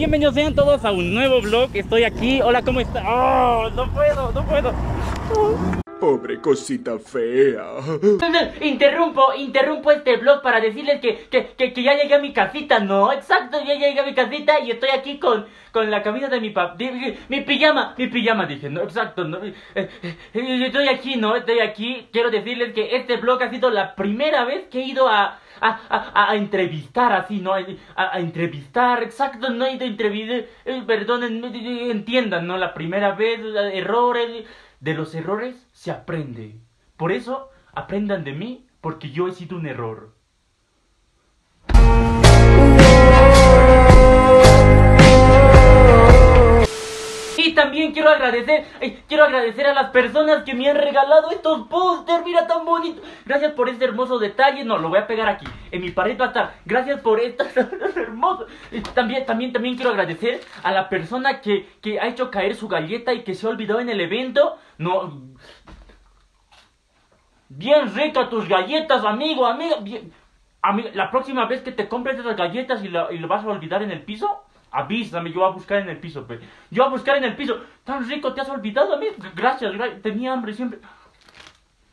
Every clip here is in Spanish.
Bienvenidos sean todos a un nuevo vlog. Estoy aquí. Hola, ¿cómo está? Oh, no puedo, no puedo. Pobre cosita fea. Interrumpo, interrumpo este vlog para decirles que, que, que, ya llegué a mi casita, ¿no? Exacto, ya llegué a mi casita y estoy aquí con, con la camisa de mi papá. Mi pijama, mi pijama, dije, ¿no? Exacto, ¿no? Eh, eh, eh, Estoy aquí, ¿no? Estoy aquí. Quiero decirles que este vlog ha sido la primera vez que he ido a, a, a, a entrevistar así, ¿no? A, entrevistar, exacto, no he ido a entrevistar, eh, perdonen, entiendan, ¿no? La primera vez, errores, de los errores se aprende. Por eso, aprendan de mí, porque yo he sido un error. También quiero agradecer, eh, quiero agradecer a las personas que me han regalado estos pósters, mira tan bonito. Gracias por este hermoso detalle. No, lo voy a pegar aquí. En mi pared va a estar. Gracias por estas hermoso. Eh, También, también, también quiero agradecer a la persona que, que ha hecho caer su galleta y que se ha olvidado en el evento. No. Bien rica tus galletas, amigo, amiga. Bien. La próxima vez que te compres esas galletas y, la- y lo vas a olvidar en el piso, avísame, yo voy a buscar en el piso, pe. Yo voy a buscar en el piso. Tan rico, te has olvidado, amigo. Gracias, gra- tenía hambre siempre.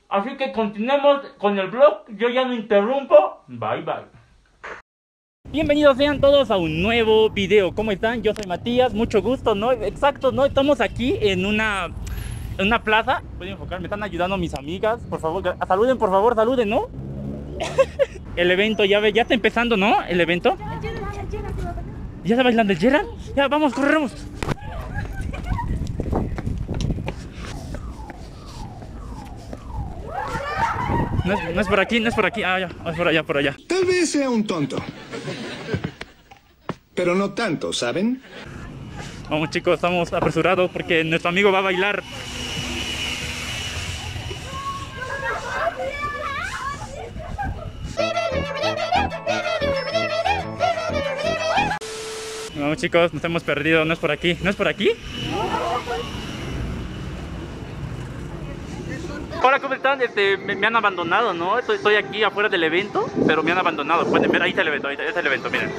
Así que continuemos con el vlog. Yo ya no interrumpo. Bye, bye. Bienvenidos sean todos a un nuevo video. ¿Cómo están? Yo soy Matías, mucho gusto, ¿no? Exacto, ¿no? Estamos aquí en una, en una plaza. Voy a enfocar, me están ayudando mis amigas. Por favor, saluden, por favor, saluden, ¿no? el evento ya, ve- ya está empezando, ¿no? El evento. ¿Ya está bailando el Gerard? Ya, vamos, corremos. No es, no es por aquí, no es por aquí. Ah, ya, es por allá, por allá. Tal vez sea un tonto. Pero no tanto, ¿saben? Vamos chicos, estamos apresurados porque nuestro amigo va a bailar. Chicos, nos hemos perdido, no es por aquí, ¿no es por aquí? Hola, ¿cómo están? Este, me, han abandonado, ¿no? Estoy, aquí afuera del evento, pero me han abandonado. Pueden ver, ahí está el evento, ahí está, el evento, miren.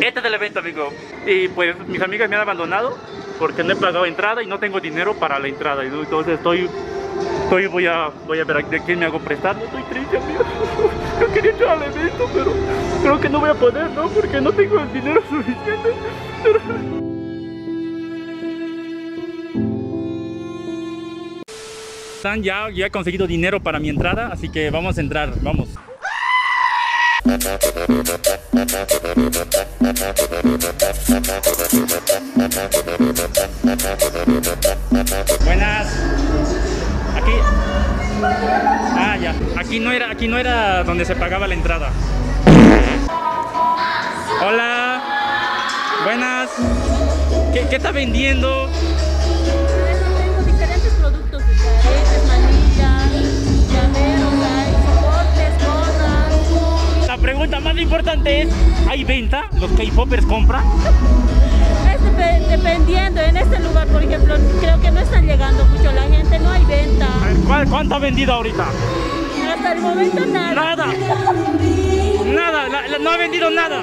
Este es el evento, amigo. Y pues mis amigas me han abandonado porque no he pagado entrada y no tengo dinero para la entrada. Y entonces estoy, estoy voy a, voy a ver de quién me hago prestar. No estoy triste, amigo. Quería entrar al evento, pero creo que no voy a poder, ¿no? Porque no tengo el dinero suficiente. Están ya, ya he conseguido dinero para mi entrada, así que vamos a entrar, vamos. Buenas. Aquí. Ya. Aquí no era, aquí no era donde se pagaba la entrada. Hola. Buenas. ¿Qué, qué está vendiendo? Tengo diferentes productos de caretes, manillas, llaveros, hay soportes, gorras. La pregunta más importante es, ¿hay venta? ¿Los K-popers compran? Dependiendo, en este lugar, por ejemplo, creo que no están llegando mucho la gente, no hay venta. A ver, ¿cuál- ¿cuánto ha vendido ahorita? Hasta el momento nada. Nada. Nada, no ha vendido nada.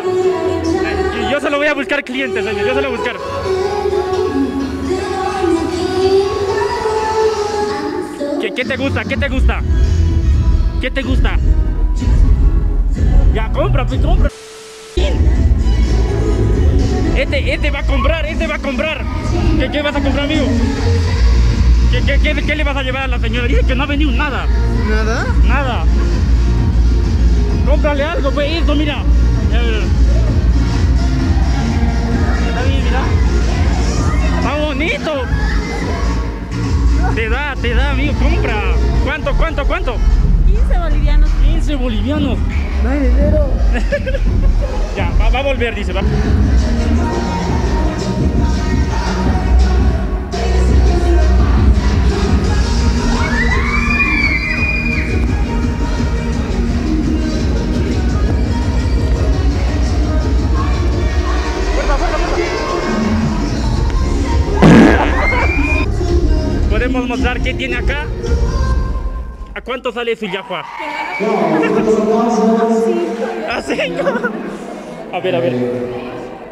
Yo solo voy a buscar clientes, señor. Yo solo voy a buscar. ¿Qué, qué te gusta? ¿Qué te gusta? ¿Qué te gusta? Ya, compra, pues compra. Este, este va a comprar, este va a comprar. ¿Qué, qué vas a comprar, amigo? ¿Qué, qué, qué, qué le vas a llevar a la señora? Dice que no ha vendido nada. ¿Nada? Nada. Cómprale algo, pues eso, mira. Ya. Está bien, mira. Está bonito. Te da, te da, amigo, compra. ¿Cuánto, cuánto, cuánto? 15 bolivianos. 15 bolivianos. No hay dinero. ya, va, va a volver, dice. Va. Fuerza. Podemos mostrar qué tiene acá. ¿A cuánto sale su yahua? ¿A cinco? A ver, a ver.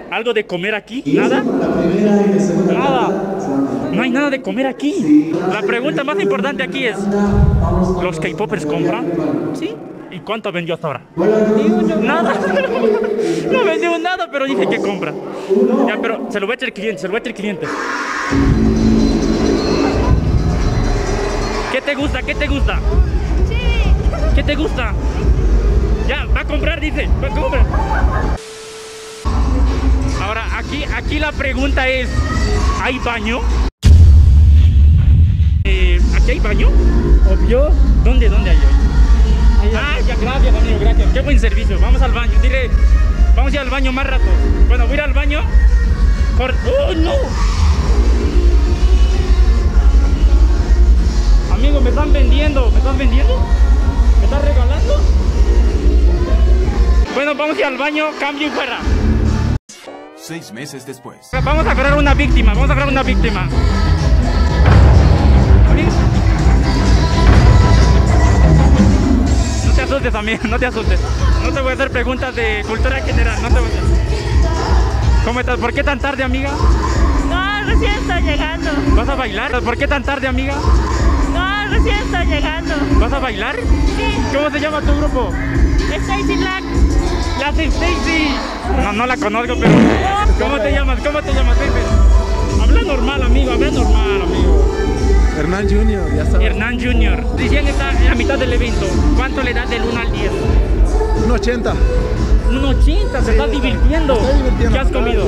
¿Algo de comer aquí? ¿Nada? Nada. No hay nada de comer aquí. La pregunta más importante aquí es, ¿los K-popers compran? Sí. ¿Y cuánto vendió hasta ahora? Nada. No vendió nada, pero dije que compra. Ya, pero se lo voy a echar el cliente, se lo voy a echar el cliente. ¿Qué te gusta? ¿Qué te gusta? ¿Qué te gusta? Ya, va a comprar, dice. Va a comprar. Ahora, aquí, aquí la pregunta es, ¿hay baño? Eh, ¿Aquí hay baño? Obvio. ¿Dónde, dónde hay hoy? Ah, ya, gracias, amigo, gracias. Qué buen servicio. Vamos al baño. Dile, vamos a ir al baño más rato. Bueno, voy a ir al baño. Cor- ¡Oh, no! Amigo, me están vendiendo. ¿Me están vendiendo? ¿Me están regalando? Bueno, vamos a ir al baño, cambio y fuera. Seis meses después. Vamos a agarrar una víctima, vamos a agarrar una víctima. No te asustes, amigo, no te asustes. No te voy a hacer preguntas de cultura general, no te voy a... ¿Cómo estás? ¿Por qué tan tarde, amiga? No, recién estoy llegando. ¿Vas a bailar? ¿Por qué tan tarde, amiga? Recién estoy llegando. ¿Vas a bailar? Sí, ¿Cómo se llama tu grupo? Stacy Black. La Stacy. No, no la conozco, pero... ¿Cómo te llamas? ¿Cómo te llamas? Ven. Habla normal, amigo, habla normal, amigo. Hernán Junior, ya sabes. Hernán Junior. Recién está en la mitad del evento. ¿Cuánto le das del 1 al 10? Un 80. Un 80, se está divirtiendo. Estoy divirtiendo. ¿Qué has comido?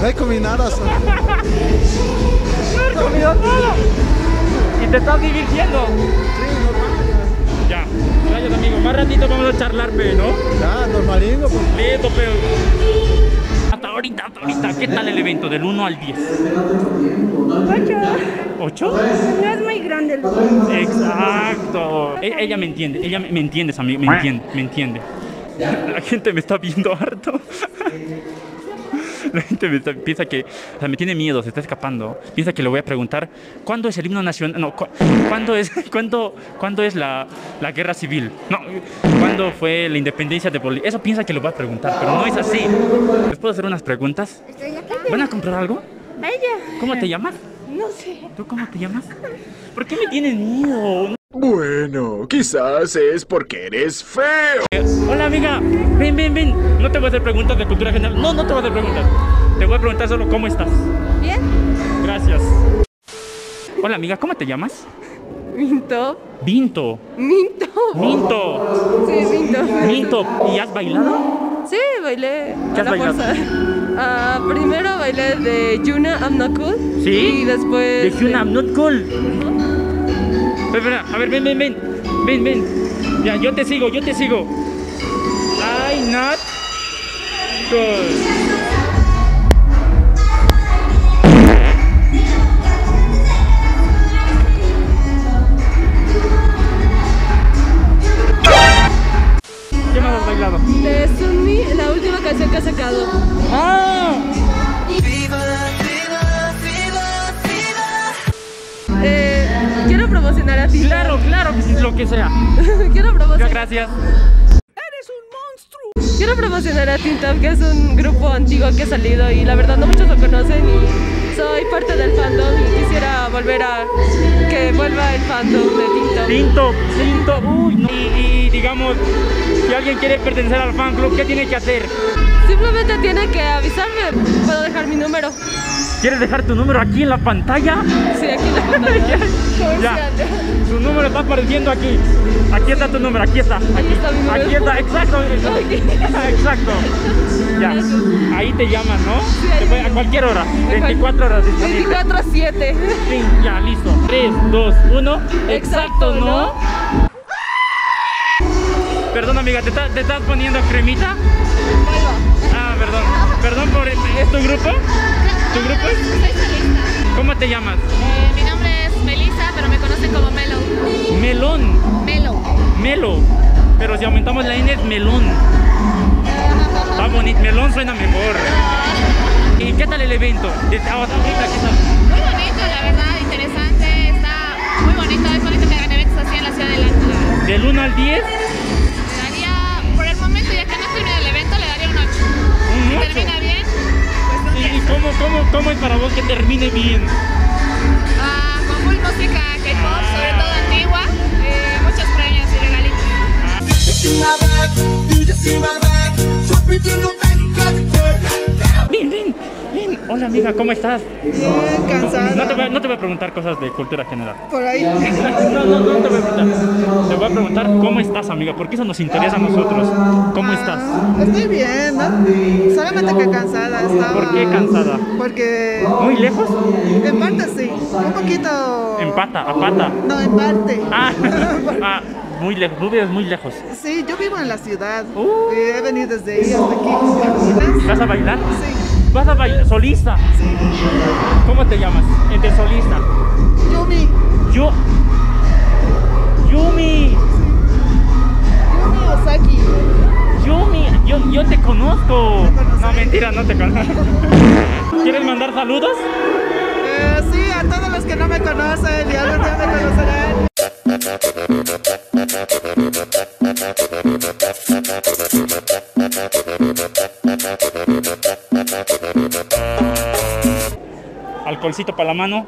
No hay combinadas. No has comido nada. Te estás divirtiendo. Ya. Gracias, amigo. Más ratito vamos a charlar, pe, ¿no? Ya, normalingo, pues. Listo, pero. Hasta ahorita, hasta ahorita. ¿Qué tal el evento? Del 1 al 10. Ocho. ¿8? No es muy grande el lugar. Exacto. E- ella me entiende, ella me, me entiendes, amigo, me entiende, me entiende. La gente me está viendo harto. La gente me piensa que, o sea, me tiene miedo, se está escapando. Piensa que le voy a preguntar, ¿cuándo es el himno nacional? No, cu- ¿cuándo es, cuándo, cuándo es la, la guerra civil? No, ¿cuándo fue la independencia de Bolivia? Eso piensa que lo voy a preguntar, pero no es así. ¿Les puedo hacer unas preguntas? ¿Van a comprar algo? ¿Cómo te llamas? No sé. ¿Tú cómo te llamas? ¿Por qué me tienes miedo? Bueno, quizás es porque eres feo. Hola amiga, ven, ven, ven. No te voy a hacer preguntas de cultura general. No, no te voy a hacer preguntas. Te voy a preguntar solo cómo estás. Bien. Gracias. Hola amiga, ¿cómo te llamas? Minto. Vinto. Minto. Minto. Sí, Minto. Minto. ¿Y has bailado? Sí, bailé ¿Qué a has la bailado? fuerza. Ah, primero bailé de Yuna, I'm Not Cool. ¿Sí? Y después. De Hyuna, I'm not cool. Espera, a ver, ven, ven, ven. Ven, ven. Ya, yo te sigo, yo te sigo. I'm not cool. ¿Qué más has bailado? De la última canción que ha sacado. ¡Ah! Promocionar a ti. Claro, claro, lo que sea. quiero, promocionar, gracias. quiero promocionar a Teen Top, que es un grupo antiguo que ha salido y la verdad no muchos lo conocen y soy parte del fandom y quisiera volver a que vuelva el fandom de Teen Top. Tinto, tinto, uy, no. Y, y digamos, si alguien quiere pertenecer al fan club, ¿qué tiene que hacer? Simplemente tiene que avisarme, puedo dejar mi número. ¿Quieres dejar tu número aquí en la pantalla? Sí, aquí la pantalla. Ya, tu número está apareciendo aquí. Aquí está tu número, aquí está. Aquí, está mi número. Aquí está, exacto. Exacto. Ya, ahí te llaman, ¿no? ahí Te puede- a cualquier hora, 24 horas disponible. 24 a 7. Sí, ya, listo. 3, 2, 1. Exacto, ¿no? Amiga, ¿te, te estás poniendo cremita? Ah, perdón. Perdón por... ¿Es tu grupo? ¿Tu grupo es? Soy solista. ¿Cómo te llamas? Eh, mi nombre es Melissa, pero me conocen como Melo. Melón. Melo. Melo. Pero si aumentamos la N es melón. Está bonito. Melón suena mejor. ¿Y qué tal el evento? Desde ahora ahorita, ¿qué tal? Muy bonito, la verdad, interesante. Está muy bonito. Es bonito que hagan eventos así en la ciudad de Láncula. Del 1 al 10, termina el evento, le daría un 8. un Si 8. termina bien, ¿cómo, ¿cómo es para vos que termine bien? Ah, con full música K-pop, sobre todo antigua. eh, muchos premios y regalitos. Bien, bien, bien. Hola amiga, ¿cómo estás? Bien, cansada. No te, voy, a- no te voy a preguntar cosas de cultura general. Por ahí. No, no, no te voy a preguntar. Te voy a preguntar cómo estás, amiga, porque eso nos interesa a nosotros. ¿Cómo estás? Estoy bien, ¿no? Solamente que cansada estaba. ¿Por qué cansada? Porque ¿Muy lejos? en parte sí, un poquito. En pata, a pata. No, en parte. Ah, ah muy lejos, tú vives muy lejos. Sí, yo vivo en la ciudad Uh. y he venido desde ahí hasta aquí. ¿Vas a bailar? Sí. ¿Vas a bailar? ¿Solista? ¿Cómo te llamas? Entre solista. Yumi. Yo. Yumi. Yumi Osaki. Yumi. Yo, yo te conozco. No, mentira, no te conozco. ¿Quieres mandar saludos? Eh, sí, a todos los que no me conocen y algún día me conocerán. Alcoholcito para la mano.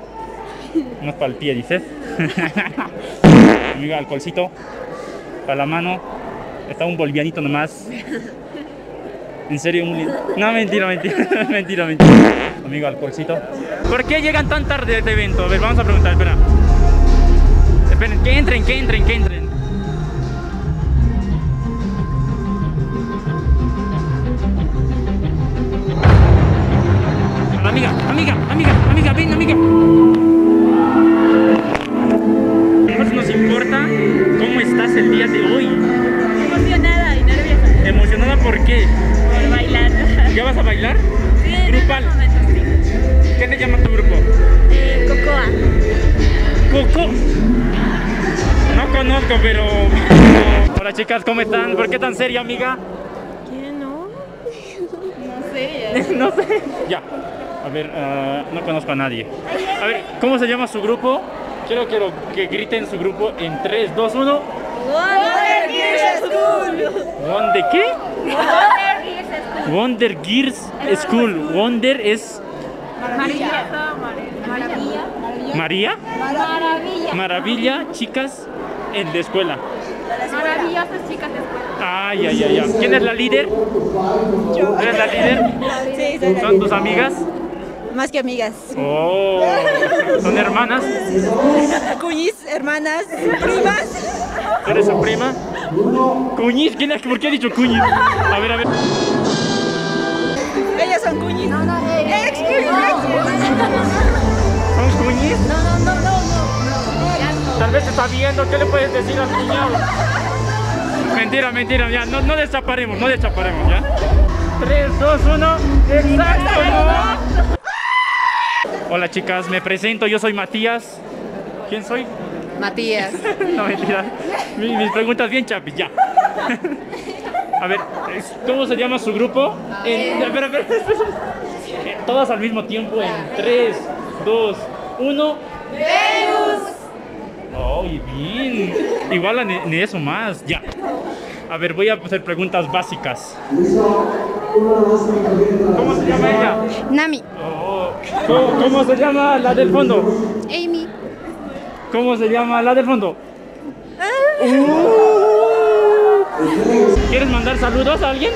No es para el pie, dices. Amiga, alcoholcito para la mano. Está un bolivianito nomás. En serio, un No, mentira, mentira, mentira, mentira. Amigo, alcoholcito. ¿Por qué llegan tan tarde a este evento? A ver, vamos a preguntar, espera. Esperen, que entren, que entren, que entren. Amiga, amiga, amiga, amiga, ven, amiga. No nos importa cómo estás el día de hoy. Emocionada y nerviosa ¿Emocionada por qué? por bailar. ¿Ya vas a bailar? Sí, en Grupal. estos momentos, sí. ¿Qué le llama tu grupo? Eh, Cocoa. Coco. No conozco, pero... Hola chicas, ¿cómo están? ¿Por qué tan seria, amiga? ¿Quién no? No sé. no sé. Ya. A ver, ah, no conozco a nadie. A ver, ¿cómo se llama su grupo? Quiero, quiero que griten su grupo en 3, 2, 1. Wonder Gears School. ¿Wonder qué? Wonder Gears School. Wonder Gears School. Wonder es Maravilla. Maravilla. María. Maravilla. Maravilla, chicas en la escuela. Maravillosas chicas de escuela. Ay, ay, ay, ay. ¿Quién es la líder? Yo. ¿Eres la líder? Sí, soy la ¿Son tus amigas? Más que amigas. Oh, ¿son hermanas? Cuñis, hermanas, primas. ¿Tú eres su prima? Cuñiz, ¿quién es? ¿por qué ha dicho cuñiz? A ver, a ver. Ellas son cuñis. No, no, ex, ¿Son cuñiz? No, no, no, no, no. Tal vez te está viendo, ¿qué le puedes decir al cuñado? Mentira, mentira, ya, no, no desaparemos, no desaparemos, ¿ya? 3, 2, 1, exacto, ¿no? Hola chicas, me presento, yo soy Matías. ¿Quién soy? Matías. No, mentira. Mi- Mis, preguntas bien chapis, ya. A ver, ¿cómo se llama su grupo? En, espera, espera, espera. Eh, Todas al mismo tiempo en 3, 2, 1. ¡Venus! ¡Ay, bien! Igual a ni, ni eso más, ya. A ver, voy a hacer preguntas básicas. ¿Cómo se llama ella? Nami. Oh, ¿Cómo, cómo se llama la del fondo? Amy. ¿Cómo se llama la del fondo? Uh. ¿Quieres mandar saludos a alguien?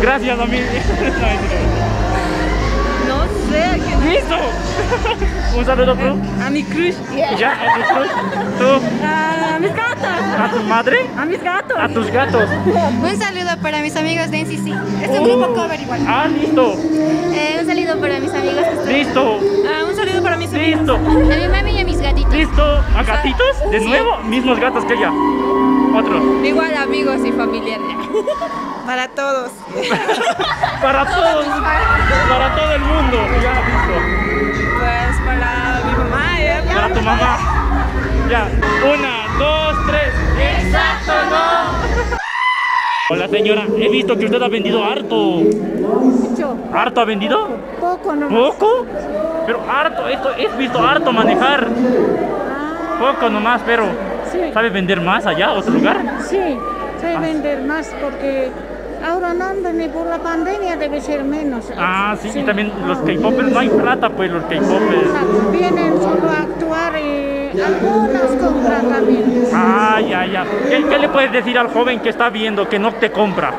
Gracias, a mí. ¡Listo! Un saludo. A mi crush. ¿Ya? ¿A tu crush? ¿Tú? A mis gatos. ¿A tu madre? A mis gatos. ¿A tus gatos? Un saludo para mis amigos de NCC. Es un grupo cover igual. Ah, listo. Eh, un saludo para mis amigos Listo. Ah, un saludo para mis amigos. Listo. A mi mami y a mis gatitos. Listo. ¿A gatitos? ¿De nuevo? Mismos gatos que ella. Otro. Igual amigos y familiares. Para todos. Para todos. Para todo el mundo. Ya. Una, dos, tres. ¡Exacto, no! Hola señora, he visto que usted ha vendido harto. ¿Harto ha vendido? Poco no. ¿Poco? Pero harto, esto he visto harto manejar. Poco nomás, pero ¿sabe vender más allá, otro lugar? Sí, sé vender más porque Ahora no, ni por la pandemia debe ser menos. Ah, sí, y también los K-popers, no hay plata, pues los K-popers. Vienen solo a actuar y algunos compran también. Ah, ya, ya. ¿Qué, qué le puedes decir al joven que está viendo que no te compra?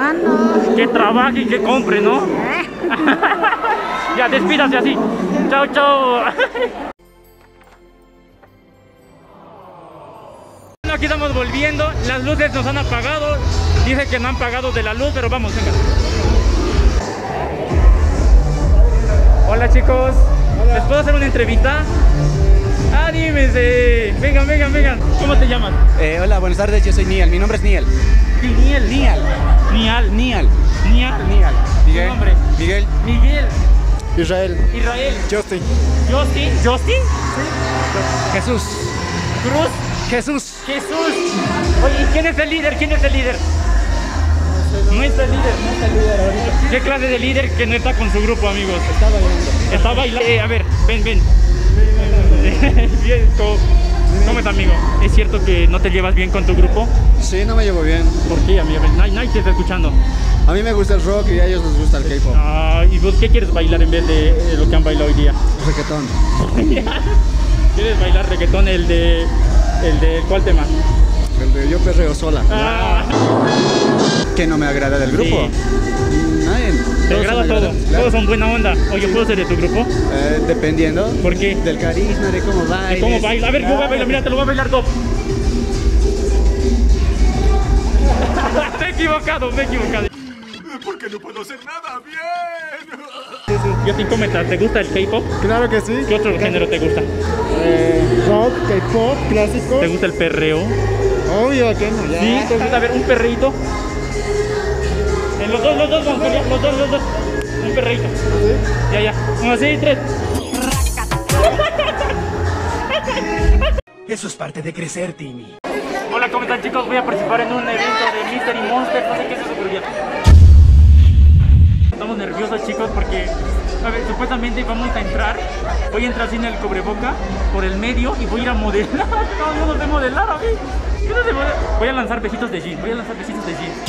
Ah, no. Que trabaje y que compre, ¿no? ya, despídase así. Chao, chao. Bueno, aquí estamos volviendo. Las luces nos han apagado. Dice que no han pagado de la luz, pero vamos, venga. Hola chicos. ¿Les puedo hacer una entrevista? ¡Anímense! Vengan, vengan, vengan. ¿Cómo te llamas? Eh, hola, buenas tardes, yo soy Nial, mi nombre es Nial. Niel. Nial. Nial. Nial. Nial. Nial. ¿Tu Miguel. nombre? Miguel. Miguel. Israel. Israel. Justin. Justin. Justin. Jesús. Cruz. Jesús. Jesús. Oye, ¿y quién es el líder? ¿Quién es el líder? No es el líder, no es el líder ahorita. ¿Qué clase de líder que no está con su grupo, amigos? Está bailando. Está bailando. Eh, a ver, ven, ven. bien, ¿cómo, cómo es, amigo? ¿Es cierto que no te llevas bien con tu grupo? Sí, no me llevo bien. ¿Por qué, amigo? Nadie, nadie te está escuchando. A mí me gusta el rock y a ellos les gusta el K-pop. Ah, ¿Y vos qué quieres bailar en vez de eh, lo que han bailado hoy día? Reggaetón. ¿Quieres bailar reggaetón el de... el de ¿cuál tema? El de Yo Perreo Sola. Ah, ¿Qué no me agrada del grupo? Sí. Te agrada todo. Todos son buena onda. Oye, ¿puedo ser de tu grupo? Eh, dependiendo. ¿Por qué? Del carisma, de cómo bailes. ¿De ¿Cómo baila? A ver, yo voy a bailar, mira, te lo voy a bailar dos. me he equivocado, me he equivocado. ¿Por qué no puedo hacer nada bien? Yo te comenta, ¿te gusta el K-pop? Claro que sí. ¿Qué otro género te gusta? Eh, rock, K-pop, clásico. ¿Te gusta el perreo? Obvio que no, ya. ¿Sí? ¿Te gusta a ver un perreíto? En los dos, los dos, vamos, los dos, los dos. Un perreíto. Ya, ya. Uno, así, tres. Eso es parte de crecer, Timmy. Hola, ¿cómo están chicos? Voy a participar en un evento de Mystery Monster, no sé qué pero ya. Estamos nerviosos chicos porque, a ver, supuestamente vamos a entrar, voy a entrar sin el cobreboca por el medio y voy a ir a modelar. No, yo no sé modelar a mí. Yo no sé modelar. Voy a lanzar besitos de jean, voy a lanzar besitos de jean.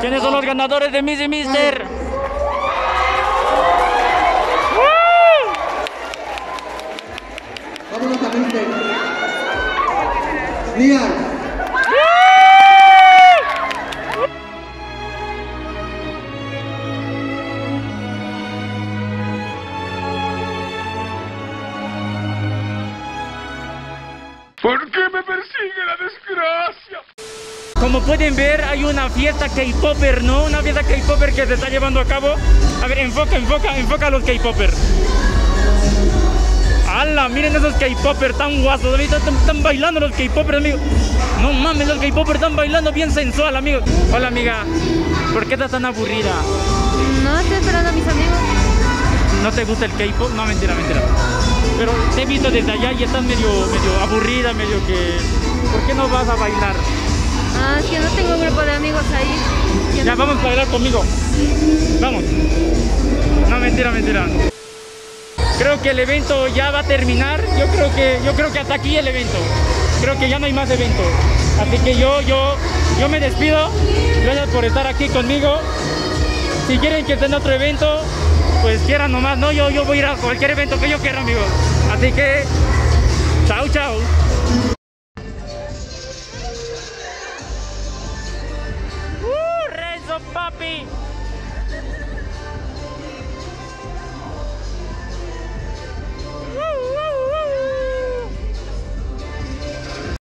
¿Quiénes son los ganadores de Miss y Mister? Como pueden ver, hay una fiesta K-Popper, ¿no? Una fiesta K-Popper que se está llevando a cabo. A ver, enfoca, enfoca, enfoca a los K-Popper. ¡Hala! Miren esos K-Popper tan guasos, están, están bailando los K-Popper, amigo. No mames, los K-Popper están bailando bien sensual, amigo. Hola, amiga. ¿Por qué estás tan aburrida? No, estoy esperando a mis amigos. ¿No te gusta el K-pop? No, mentira, mentira. Pero te he visto desde allá y estás medio, medio aburrida, medio que... ¿Por qué no vas a bailar? Ah, es que no tengo un grupo de amigos ahí. Ya, vamos a bailar conmigo. Vamos. No, mentira, mentira. Creo que el evento ya va a terminar. Yo creo que, yo creo que hasta aquí el evento. Creo que ya no hay más evento. Así que yo, yo, yo me despido. Gracias por estar aquí conmigo. Si quieren que esté en otro evento, pues quieran nomás. No, yo, yo voy a ir a cualquier evento que yo quiera, amigos. Así que, chao, chao. Italy.